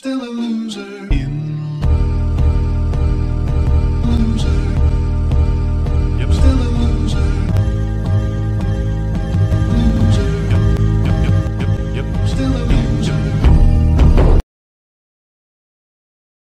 still a loser. In